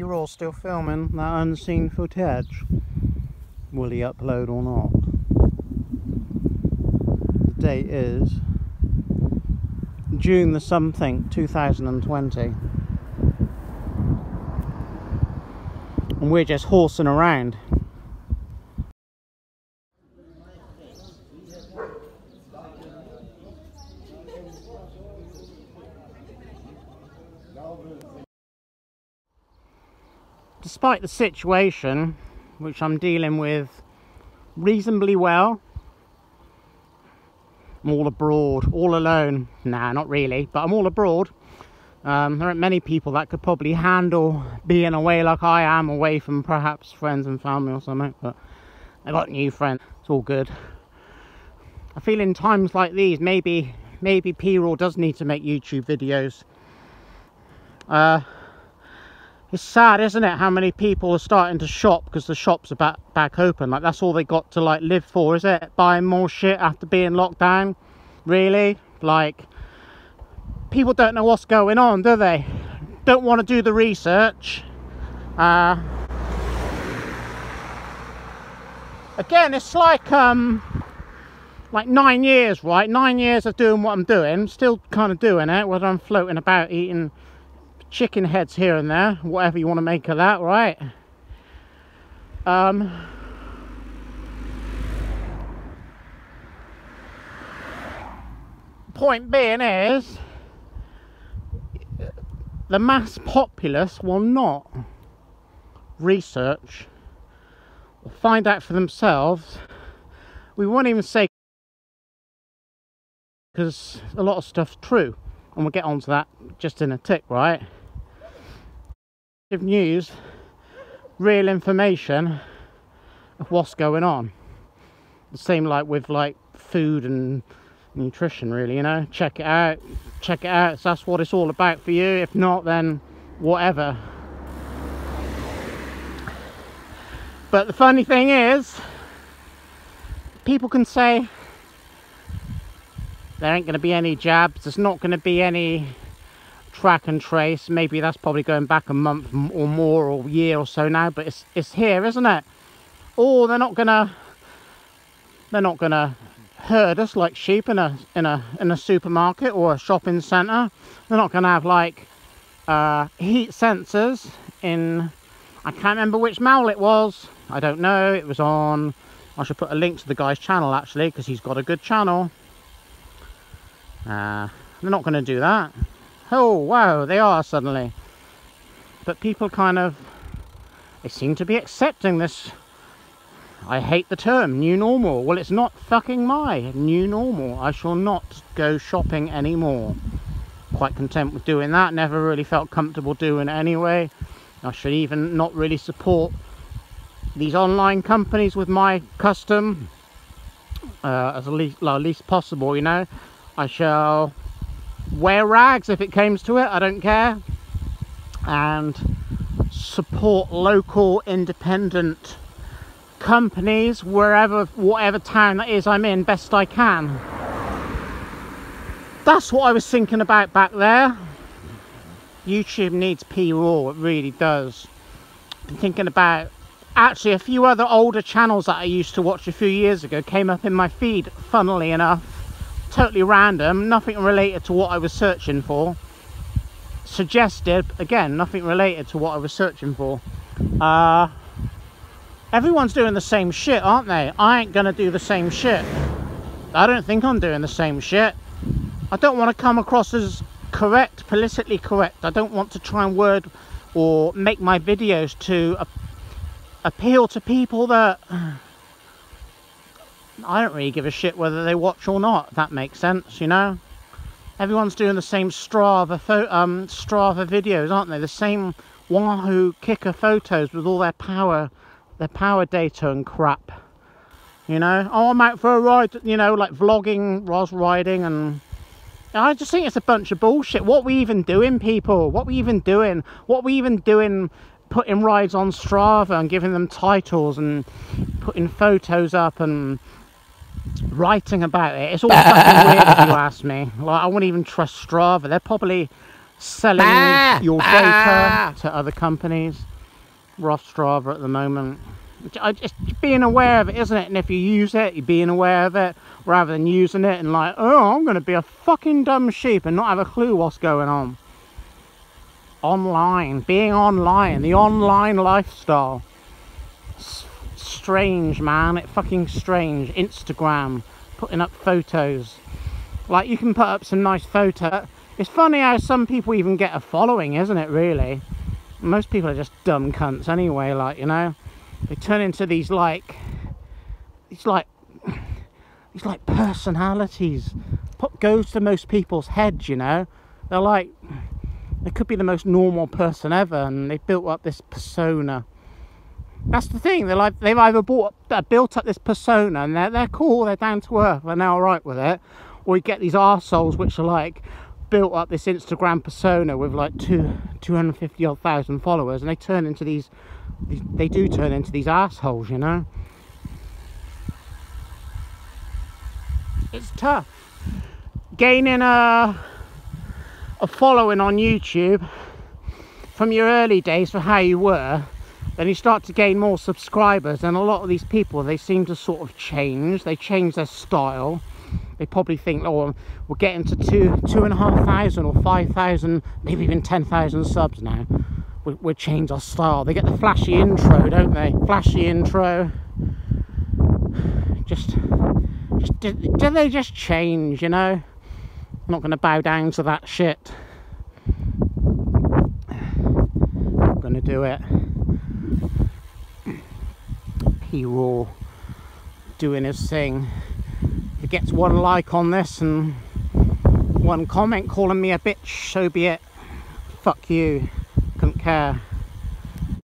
P-Raw still filming that unseen footage? Will he upload or not? The date is June the something 2020 and we're just horsing around despite the situation which I'm dealing with reasonably well I'm all abroad, all alone. Nah, not really, but I'm all abroad. Um, there aren't many people that could probably handle being away like I am, away from perhaps friends and family or something, but I got new friends, it's all good. I feel in times like these, maybe maybe P-Raw does need to make YouTube videos. Uh, it's sad isn't it how many people are starting to shop because the shops are back back open. Like that's all they got to like live for is it? Buying more shit after being locked down? Really? Like people don't know what's going on do they? Don't want to do the research. Uh again it's like um like nine years right? Nine years of doing what i'm doing still kind of doing it whether i'm floating about eating chicken heads here and there, whatever you want to make of that, right? Um, point being is, the mass populace will not research or find out for themselves. We won't even say because a lot of stuff's true and we'll get onto that just in a tick, right? News, real information of what's going on. The same like with like food and nutrition really, you know. Check it out, check it out. So that's what it's all about for you. If not, then whatever. But the funny thing is, people can say there ain't going to be any jabs, there's not going to be any track and trace. Maybe that's probably going back a month or more or year or so now but it's it's here isn't it? Oh they're not gonna they're not gonna herd us like sheep in a in a in a supermarket or a shopping center they're not gonna have like uh, heat sensors in I can't remember which mall it was. I don't know. It was on I should put a link to the guy's channel actually because he's got a good channel. Uh, they're not going to do that oh wow they are suddenly. But people kind of they seem to be accepting this. I hate the term new normal. Well it's not fucking my new normal. I shall not go shopping anymore. Quite content with doing that. Never really felt comfortable doing it anyway. I should even not really support these online companies with my custom uh, as least, well, least possible you know? I shall wear rags if it comes to it i don't care. And support local independent companies wherever whatever town that is i'm in best i can. That's what i was thinking about back there. Youtube needs p-raw it really does. Been thinking about actually a few other older channels that i used to watch a few years ago came up in my feed funnily enough totally random nothing related to what I was searching for. Suggested again nothing related to what I was searching for. Uh, everyone's doing the same shit aren't they? I ain't gonna do the same shit. I don't think I'm doing the same shit. I don't want to come across as correct politically correct. I don't want to try and word or make my videos to appeal to people that I don't really give a shit whether they watch or not, that makes sense, you know? Everyone's doing the same Strava, um, Strava videos, aren't they? The same Wahoo Kickr photos with all their power, their power data and crap. You know? Oh, I'm out for a ride, you know, like vlogging, Ros riding and... I just think it's a bunch of bullshit. What we even doing, people? What we even doing? What we even doing putting rides on Strava and giving them titles and putting photos up and writing about it. It's all fucking weird if you ask me. Like I wouldn't even trust Strava. They're probably selling Bah! your Bah! data to other companies. Rostrava at the moment. I just being aware of it, isn't it? And if you use it, you're being aware of it rather than using it and like, oh, I'm going to be a fucking dumb sheep and not have a clue what's going on. Online, being online, the online lifestyle. S- strange, man. It fucking strange. Instagram, putting up photos. Like you can put up some nice photo. It's funny how some people even get a following, isn't it? Really, most people are just dumb cunts anyway. Like you know, they turn into these like, it's like, these like personalities. What goes to most people's heads, you know? They're like, they could be the most normal person ever, and they've built up this persona. That's the thing. They're like they've either bought, uh, built up this persona, and they're they're cool, they're down to earth, and they're all right with it, or you get these arseholes which are like built up this Instagram persona with like two 250 odd thousand followers, and they turn into these, these they do turn into these assholes, you know. It's tough gaining a a following on YouTube from your early days for how you were then you start to gain more subscribers and a lot of these people they seem to sort of change. They change their style. They probably think oh we're getting to two two and a half thousand or five thousand maybe even ten thousand subs now. We, we'll change our style. They get the flashy intro don't they? Flashy intro. Just just do, do they just change you know? I'm not going to bow down to that shit. I'm going to do it P Raw doing his thing. He gets one like on this and one comment calling me a bitch, so be it. Fuck you. Couldn't care.